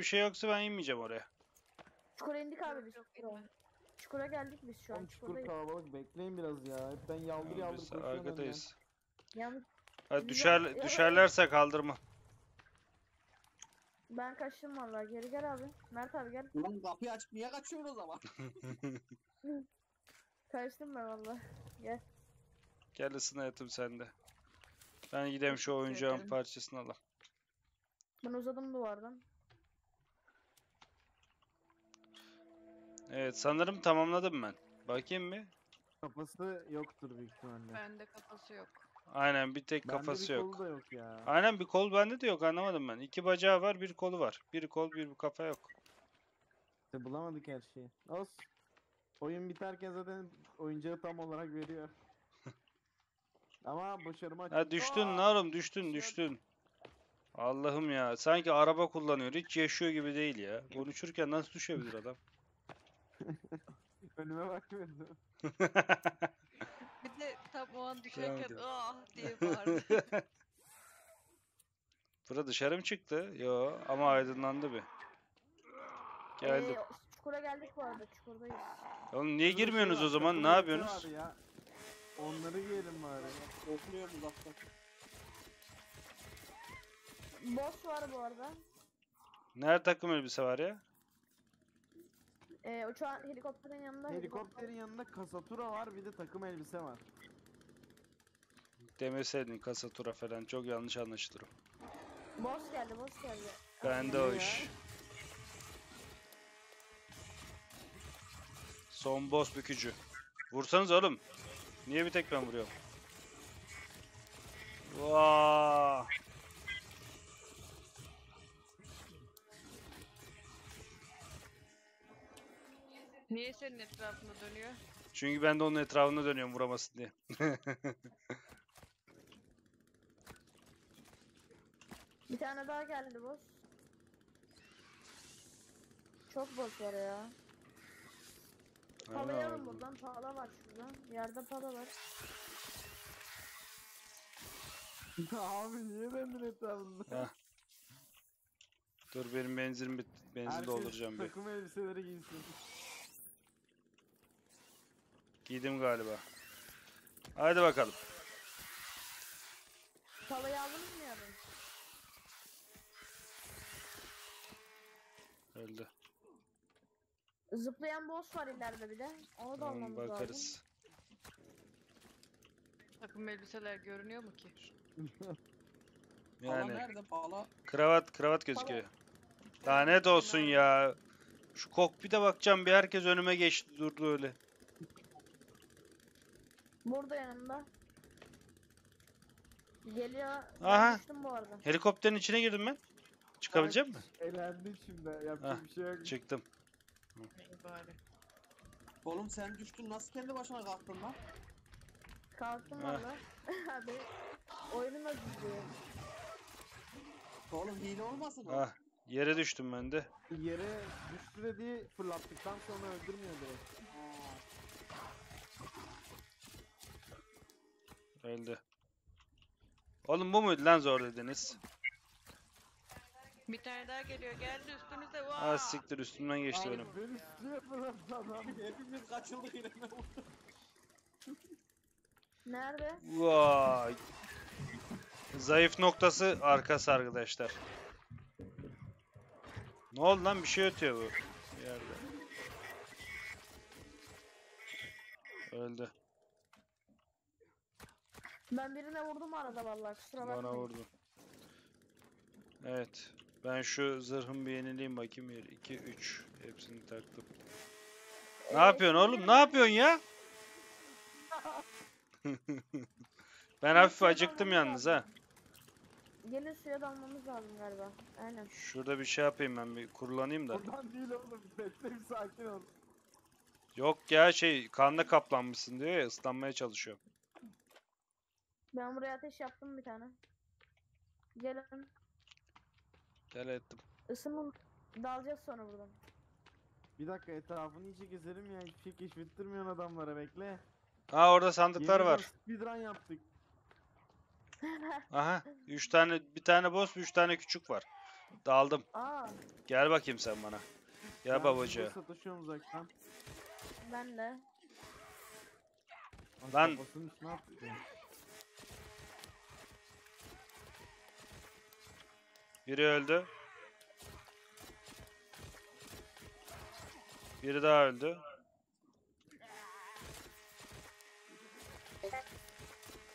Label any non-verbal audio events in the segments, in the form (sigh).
bir şey yoksa ben inmeyeceğim oraya. Çukura indik abi biz. Çukura. geldik biz şu an. Oğlum çukur Çukurdayız. kalabalık bekleyin biraz ya. Hep ben yaldır yaldır Biz arkadayız. Yalnız Hadi düşer, düşerlerse kaldırma. ben kaçtım vallahi. Geri gel abi. Mert abi gel. Ulan kapıyı açıp niye kaçıyorsun o zaman? (laughs) Kaçtım ben vallahi. Gel ısın hayatım sen de. Ben gideyim şu oyuncağın ederim. parçasını alayım. Ben uzadım duvardan. Evet sanırım tamamladım ben. Bakayım bir. Kafası yoktur büyük ihtimalle. Bende kafası yok. Aynen bir tek Bende kafası bir yok. kolu da yok ya. Aynen bir kol bende de yok anlamadım ben. İki bacağı var bir kolu var. Bir kol bir kafa yok. İşte bulamadık her şeyi. Olsun. Oyun biterken zaten oyuncağı tam olarak veriyor. (laughs) Ama başarıma Ha düştün Aa! ne oğlum düştün düştün. Allah'ım ya sanki araba kullanıyor hiç yaşıyor gibi değil ya. Konuşurken nasıl düşebilir adam? Önüme bakmıyordum. Bir de tam o an düşerken Tamam. ah diye bağırdı. Bura (laughs) dışarı mı çıktı? Yo ama aydınlandı bir. Geldim. Ee, çukura geldik bu arada. Çukurdayız. Oğlum niye şey girmiyorsunuz o zaman? Ne takım elbise yapıyorsunuz? var ya. Onları giyelim bari. Korkmuyorum uzaktan. Boss var bu arada. Nerede takım elbise var ya? Ee, uçağın helikopterin yanında. Helikopterin yanında kasatura var bir de takım elbise var. Demeseydin kasatura falan çok yanlış anlaşılır. o. Boss geldi, boss geldi. Bende o iş. Son boss bükücü. Vursanız oğlum. Niye bir tek ben vuruyorum? Vaa! Niye senin etrafında dönüyor? Çünkü ben de onun etrafında dönüyorum vuramasın diye. (laughs) Bir tane daha geldi boss. Çok boss var ya. Palayı alın buradan. Pala var şurada. Yerde pala var. (laughs) Abi niye döndün etrafında? Dur benim benzinim bit benzin Herkes dolduracağım bir. takım elbiseleri giysin. Giydim galiba. Haydi bakalım. Palayı aldınız mı yarın? Öldü. Zıplayan boss var ileride bir de. Onu da Tamam almamız lazım. bakarız. Takım elbiseler görünüyor mu ki? (laughs) Pala Yani nerede pala? kravat kravat gözüküyor. Lanet olsun ya. Şu kokpite bakacağım bir herkes önüme geçti durdu öyle. Burada yanımda. Geliyor. Aha. düştüm bu arada. Helikopterin içine girdim ben. Çıkabilecek mi? Elendik şimdi yapacak bir şey yok. Çıktım. İyi bari. Oğlum sen düştün nasıl kendi başına kalktın lan? Kalktım Ha. valla. (laughs) Abi. Oyunu nasıl izliyor? Oğlum hile olmasın o? Ah, yere düştüm ben de. Yere düştü dediği fırlattıktan sonra öldürmüyor direkt. Öldü. Oğlum bu muydu lan zor dediniz? Bir tane daha geliyor. Geldi üstünüze. Vaa! Ah siktir üstümden geçti benim. Ben üstüne fırlattı adam. Hepimiz kaçıldık yine. Nerede? Vay. Zayıf noktası arkası arkadaşlar. Ne oldu lan bir şey ötüyor bu bir yerde. Öldü. Ben birine vurdum arada vallahi kusura bakmayın. Bana vurdu. Evet. Ben şu zırhımı bir yenileyim bakayım. 1, 2, 3. Hepsini taktım. Ne Ee, yapıyorsun oğlum? Ne yapıyorsun ya? (laughs) ben hafif acıktım yalnız ha. Gelin suya dalmamız lazım galiba. Aynen. Şurada bir şey yapayım ben bir kurulanayım da. Oradan değil oğlum. (laughs) Bekle bir sakin ol. Yok ya şey kanla kaplanmışsın diyor ya ıslanmaya çalışıyorum. Ben buraya ateş yaptım bir tane. Gelin. Gel ettim. Isının. Dalacağız sonra buradan. Bir dakika etrafını iyice gezelim ya. Hiçbir şey keşfettirmiyorsun adamlara bekle. Aa orada sandıklar Yemin var. Speedrun yaptık. (laughs) Aha. Üç tane bir tane boss, üç tane küçük var. Daldım. Aa Gel bakayım sen bana. Gel Ben babacı. burada Sataşıyorum uzaktan. ben de. Bak, Lan. Biri öldü. Biri daha öldü.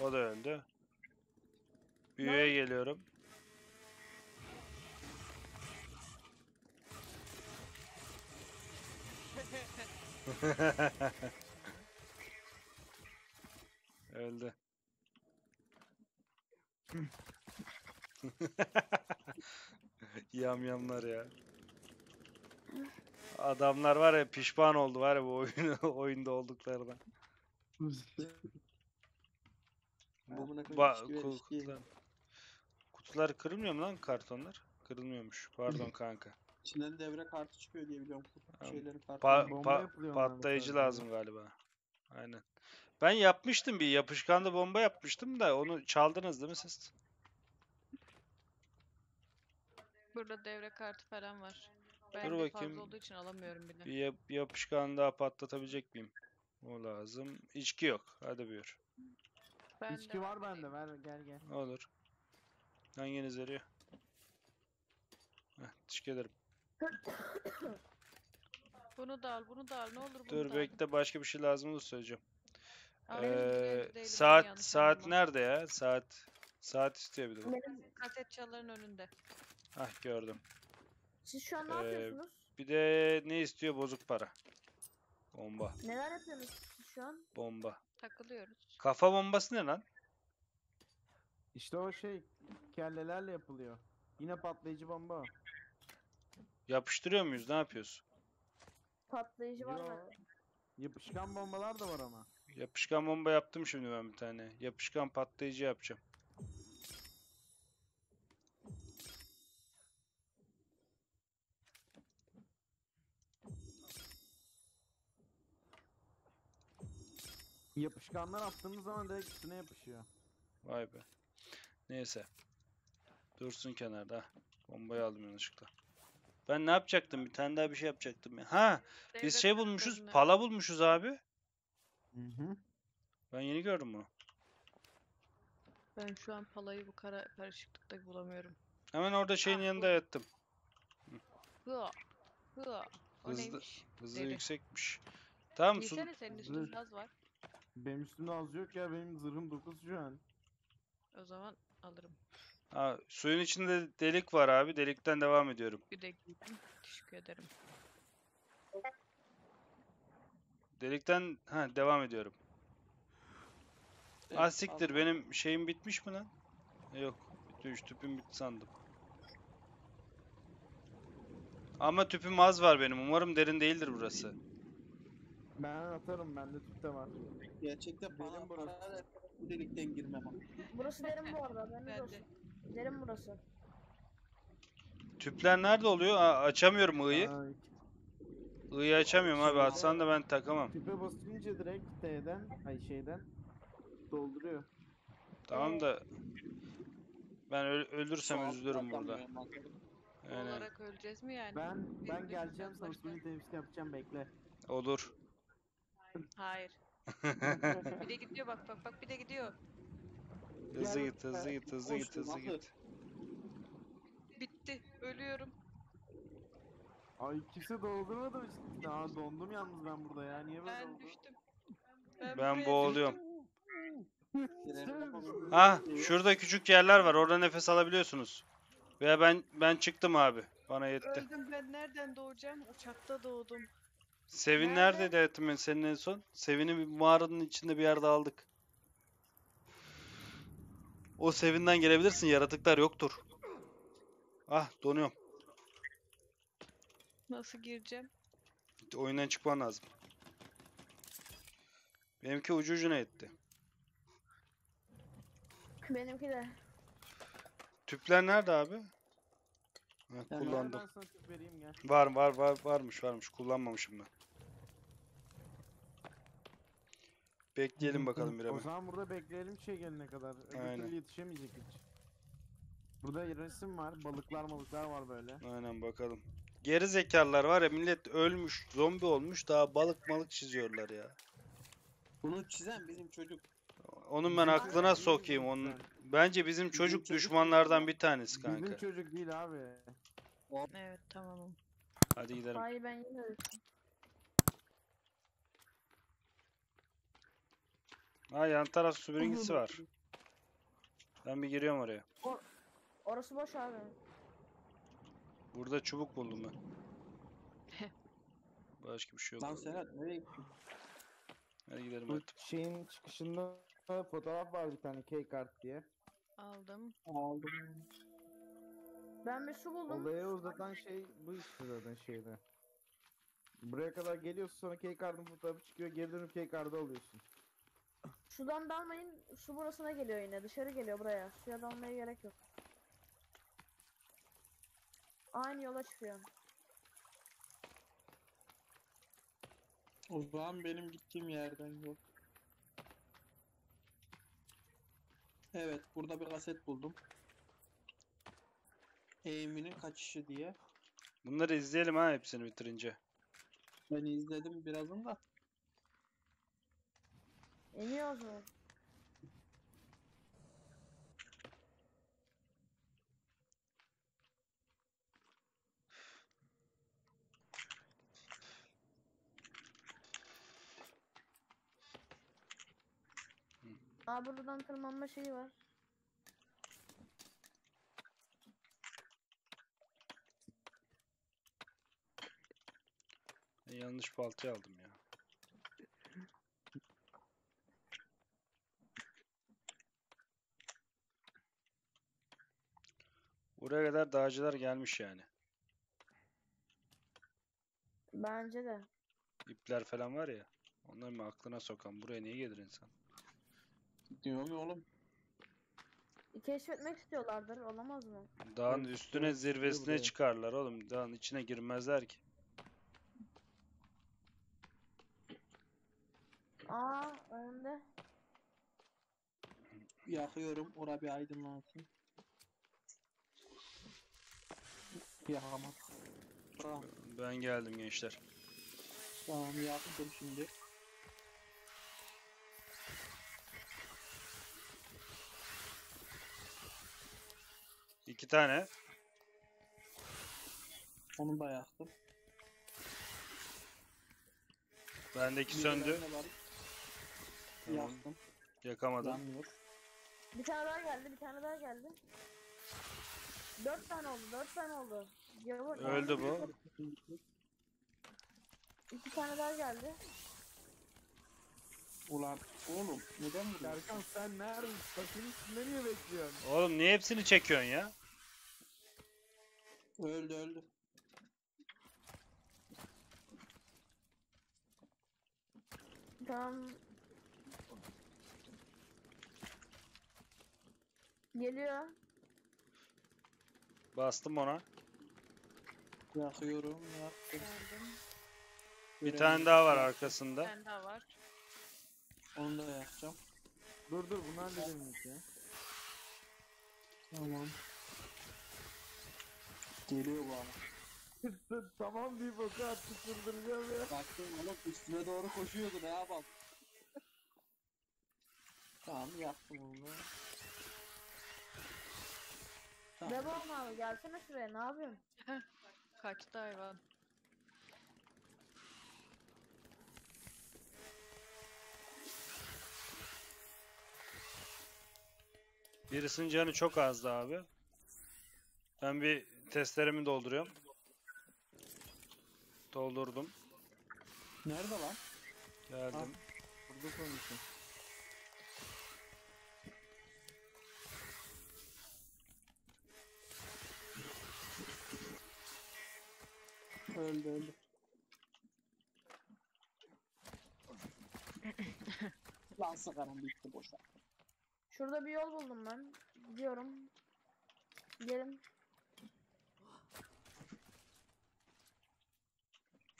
O da öldü. Büyüye geliyorum. (laughs) Öldü. (laughs) Yamyamlar ya. Adamlar var ya pişman oldu var ya bu oyunu (laughs) oyunda olduklarına. Koyayım, Ba kutular. Kutular kırılmıyor mu lan kartonlar? Kırılmıyormuş. Pardon (laughs) kanka. İçinden devre kartı çıkıyor diye biliyorum. Şeylerin kartı. Pa- Bomba pa- patlayıcı lazım galiba. Aynen. Ben yapmıştım bir yapışkanlı bomba yapmıştım da onu çaldınız değil mi siz? Burada devre kartı falan var. Ben Dur de bakayım. fazla olduğu için alamıyorum bile. Bir yap- yapışkan daha patlatabilecek miyim? O lazım. İçki yok. Hadi buyur. Ben de İçki var bende ver gel gel. Olur. Hanginiz veriyor? Heh, teşekkür ederim. Bunu da al, bunu da al. Ne olur bunu Dur da al. bekle başka bir şey lazım olur söyleyeceğim. Benim Ee, değil, beni saat yanlış saat anlama. nerede ya? Saat saat istiyor bir de. bu. Benim, Kaset çaların önünde. Hah gördüm. siz şu an ne Ee, yapıyorsunuz? Bir de ne istiyor? Bozuk para. Bomba. Neler yapıyorsunuz siz şu an? Bomba. Takılıyoruz. Kafa bombası ne lan? İşte o şey kellelerle yapılıyor. Yine patlayıcı bomba. Yapıştırıyor muyuz? Ne yapıyoruz? Patlayıcı var Yo. Yapışkan bombalar da var ama. Yapışkan bomba yaptım şimdi ben bir tane. Yapışkan patlayıcı yapacağım. Yapışkanlar attığımız zaman direkt üstüne yapışıyor. Vay be. Neyse. Dursun kenarda. Bombayı aldım yanlışlıkla. Ben ne yapacaktım? Bir tane daha bir şey yapacaktım ya. Ha, biz şey bulmuşuz. Pala bulmuşuz abi. Hı hı. Ben yeni gördüm bunu. Ben şu an palayı bu kara karışıklıkta bulamıyorum. Hemen orada şeyin Ah, yanında bu- yattım. Hıa. Hıa. O Hızlı- neymiş? Hızı Deli. yüksekmiş. Tamam su, Giysene senin üstünde az var. Benim üstümde az yok ya benim zırhım 9 şu an. O zaman alırım. ha, suyun içinde delik var abi. Delikten devam ediyorum. Bir de giydim. Teşekkür ederim. Delikten ha devam ediyorum. Evet, siktir al. benim şeyim bitmiş mi lan? E, Yok. Bitmiş tüpüm bitti sandım. Ama tüpüm az var benim. Umarım derin değildir burası. Ben atarım bende tüp de var. Gerçekte bana Benim burası. para ver, bu delikten girmem. Burası derin bu arada. Ben de Ben. Derin burası. Tüpler nerede oluyor? Aa, açamıyorum I'yı. Ay, I'yı açamıyorum abi. Atsan da ben takamam. tüpe basınca direkt T'den ay şeyden dolduruyor. Tamam da ben öl- ölürsem üzülürüm burada. Aynen. Olarak öleceğiz mi yani? Ben Benim ben de geleceğim güzel sana başlar. suni temsil yapacağım bekle. Olur. Hayır. (laughs) Bir de gidiyor bak bak bak bir de gidiyor. Hızlı git, hızlı git, hızlı git, hızlı git. Bitti. Ölüyorum. Ay kimse doldurmadı mı? Aa dondum yalnız ben burada ya. Niye böyle Ben oldu? düştüm. Ben buraya boğuluyorum. Ah, şurada küçük yerler var. Orada nefes alabiliyorsunuz. Veya ben ben çıktım abi. Bana yetti. Öldüm ben nereden doğacağım? Uçakta doğdum. Sevin Nerede? neredeydi hayatım ben senin en son? Sevin'i bir mağaranın içinde bir yerde aldık. O Sevin'den gelebilirsin. Yaratıklar yoktur. Ah donuyorum. Nasıl gireceğim? Oyundan çıkman lazım. Benimki ucu ucuna etti. Benimki de. Tüpler nerede abi? Ha, Ben- kullandım. Ben sana tüp vereyim gel. Var var var varmış varmış. Kullanmamışım ben. Bekleyelim bakalım bir O hemen. zaman burada bekleyelim şey gelene kadar. Öbür Aynen. türlü yetişemeyecek hiç. Burada resim var. Balıklar malıklar var böyle. Aynen bakalım. Geri zekalılar var ya millet ölmüş, zombi olmuş daha balık malık çiziyorlar ya. Bunu çizen bizim çocuk. Onun ben Bizim aklına sokayım bizim onun. Bence bizim Bizim çocuk düşmanlardan bir tanesi Bizim kanka. çocuk değil abi. Evet tamamım. Hadi gidelim. Hayır ben yine ölçtüm. Ha yan taraf su birincisi var. Ben bir giriyorum oraya. Orası boş abi. Burada çubuk buldum ben. Başka bir şey yok. Lan. Serhat nereye gittin? Hadi gidelim Bu hadi. şeyin çıkışında fotoğraf var bir tane K-Kart diye. Aldım. Aldım. Ben bir su buldum. Olaya uzatan şey bu işte zaten şeyde. Buraya kadar geliyorsun sonra K-Kart'ın fotoğrafı çıkıyor geri dönüp K-Kart'ı alıyorsun. Sudan dalmayın. Su burasına geliyor yine. Dışarı geliyor buraya. Suya dalmaya gerek yok. Aynı yola çıkıyor. O zaman benim gittiğim yerden yok. Evet, burada bir kaset buldum. Amy'nin kaçışı diye. Bunları izleyelim ha hepsini bitirince. Ben izledim birazını da. İniyoruz mu? Aa buradan tırmanma şeyi var. Yanlış baltayı aldım ya. Buraya kadar dağcılar gelmiş yani. Bence de. İpler falan var ya. Onları mı aklına sokan? Buraya niye gelir insan? Diyorum ya oğlum. Keşfetmek istiyorlardır. Olamaz mı? Dağın üstüne zirvesine çıkarlar oğlum. Dağın içine girmezler ki. Aa önde. Yakıyorum, ora bir aydınlansın. Yakamadık. Tamam, Ben geldim gençler. tamam yaktım şimdi. İki tane. Onu da yaktım. Bendeki söndü. Tamam. Yaktım. Yakamadım. Yanmıyor. Bir tane daha geldi. Bir tane daha geldi. Dört tane oldu. Dört tane oldu. Yavur, Öldü bu. İki tane daha geldi. Ulan oğlum neden vuruyorsun? Serkan sen neredesin? Taşın üstünde niye bekliyorsun? Oğlum niye hepsini çekiyorsun ya? Öldü öldü. Tamam. Geliyor. Bastım ona. Yakıyorum yaktım. Bir tane daha var arkasında. Bir tane daha var. Onu da yakacağım. Dur dur bunlar ne demek ya? Tamam. Geliyor bu ama. tamam deyip o kadar tutturduracağım ya. Baktım oğlum üstüne doğru koşuyordu ne yapalım. tamam yaktım onu. da. Tamam. Devam abi gelsene şuraya ne yapıyorsun? Kaçtı hayvan. Birisinin canı çok azdı abi. Ben bir testlerimi dolduruyorum. Doldurdum. Nerede lan? Geldim. Burada konuşun. Öldü öldü. lan sakaram bitti boşver. Şurada bir yol buldum ben. Gidiyorum. Gelin.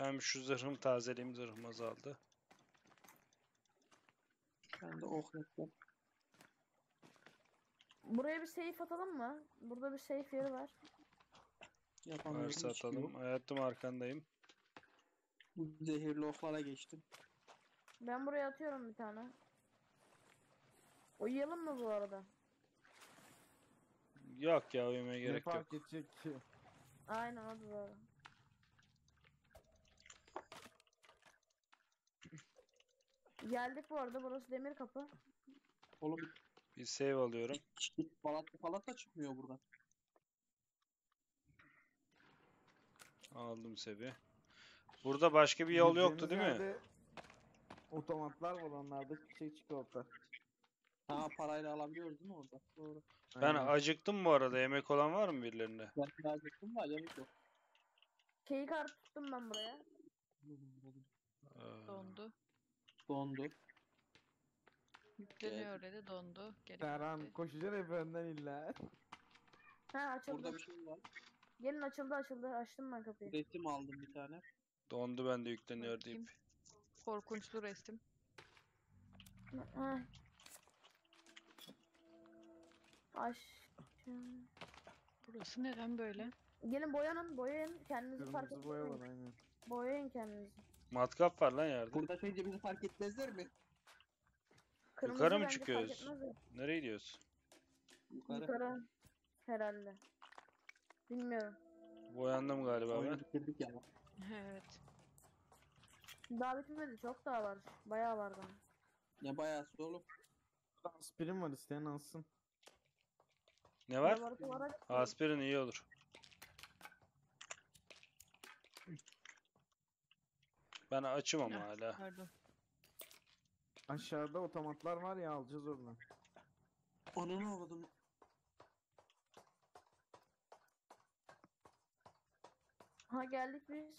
Ben şu zırhımı tazeleyeyim. Zırhım azaldı. Ben de ok yaptım. Buraya bir safe atalım mı? Burada bir safe yeri var. Yapamıyorum. Varsa şey atalım. yok. Hayatım arkandayım. Zehirli oklara geçtim. Ben buraya atıyorum bir tane. Uyuyalım mı bu arada? Yok ya uyumaya Ne gerek yok. fark edecek ki? Aynen hadi bu arada. Geldik bu arada burası demir kapı. Oğlum Bir save alıyorum. hiç balat falan da çıkmıyor buradan. Aldım sevi. Burada başka bir yol yoktu değil Gideceğimiz mi? yerde Otomatlar var onlarda şey çikolata. Ha parayla alabiliyoruz değil mi orada? Doğru. Ben Aynen. acıktım bu arada. Yemek olan var mı birilerinde? Ben biraz gittim de acayip yok. Key kart tuttum ben buraya. Ee, Dondu. Dondu. Yükleniyor dedi dondu. Geri Serhan gitti. koşacaksın efenden illa. Ha açıldı. Burada bir şey var. Gelin açıldı açıldı. Açtım ben kapıyı. Resim aldım bir tane. dondu bende yükleniyor Bakayım. deyip. Korkunçlu resim. Ha. Aş. Burası neden böyle? Gelin boyanın, boyayın. Kendinizi fark Kırmızı boya var etmeyin. aynen. Boyayın kendinizi. Matkap var lan yerde. Burada şey bizi fark etmezler mi? Kırmızı Yukarı mı bence fark çıkıyoruz? etmez de. Nereye gidiyoruz? Yukarı. Yukarı. Herhalde. Bilmiyorum. Boyandım galiba Oyunu ben. bitirdik ya. Evet. Daha bitmedi. Çok daha var. Bayağı var daha. Ne bayağı oğlum. Aspirin var isteyen alsın. Ne var? Laboratuvara çıkıyoruz. Aspirin iyi olur. Ben açım ama Ah, hala. Pardon. Aşağıda otomatlar var ya alacağız oradan. Onu ne oldu? Ha geldik biz.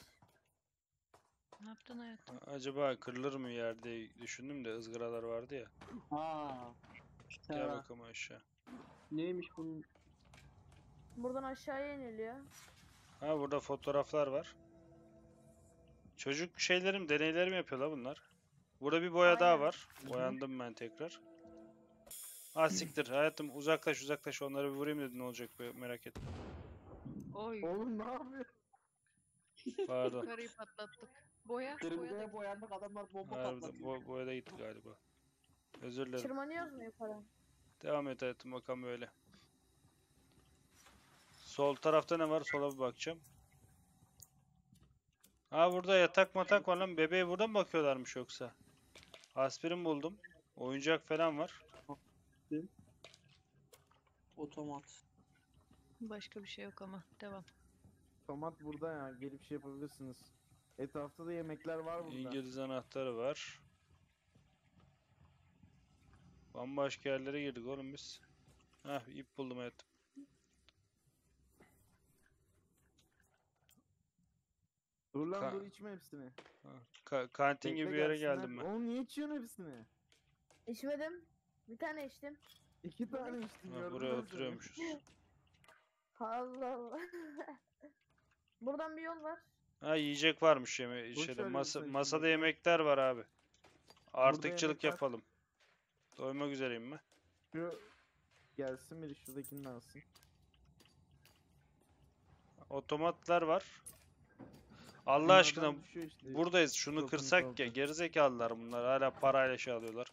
Ne yaptın hayatım? Acaba kırılır mı yerde düşündüm de ızgaralar vardı ya. Ha. Gel bakalım aşağı. Neymiş bunun? Buradan aşağıya iniliyor. Ha burada fotoğraflar var. Çocuk şeylerim, deneylerim yapıyorlar bunlar. Burada bir boya daha Aynen. var. Boyandım ben tekrar. Ah siktir hayatım uzaklaş uzaklaş onları bir vurayım dedin ne olacak be merak etme. Oy. Oğlum ne yapıyor? Pardon. Yukarıyı patlattık. Boya. Boya da Kırmızıya boyandık adamlar bomba Harbiden patlatıyor. bo boya da gitti galiba. Özür dilerim. Tırmanıyoruz mu yukarı? Devam et hayatım bakalım böyle. Sol tarafta ne var? Sola bir bakacağım. Ha burada yatak matak var lan. Bebeğe buradan bakıyorlarmış yoksa. Aspirin buldum. Oyuncak falan var. Otomat. Başka bir şey yok ama. Devam. Otomat burada ya gelip şey yapabilirsiniz. Etrafta da yemekler var burada. İngiliz anahtarı var. Bambaşka yerlere girdik oğlum biz. Hah ip buldum hayatım. Dur lan Ka- dur içme hepsini. Ka- kantin Bekle gibi bir yere gelsinler. geldim ben. Oğlum niye içiyorsun hepsini? İçmedim. Bir tane içtim. İki tane içtin Ha, gördün buraya mü oturuyormuşuz. (laughs) Allah Allah. (laughs) Buradan bir yol var. Ha yiyecek varmış yeme şeyde masa masada yemekler var abi. Artıkçılık yemek var. yapalım. Doymak üzereyim ben. Şu gelsin biri şuradakini alsın. Otomatlar var. Allah Bunlardan aşkına düşüyor işte. buradayız. Şunu Çikolata kırsak ya. Gerizekalılar bunlar. Hala parayla şey alıyorlar.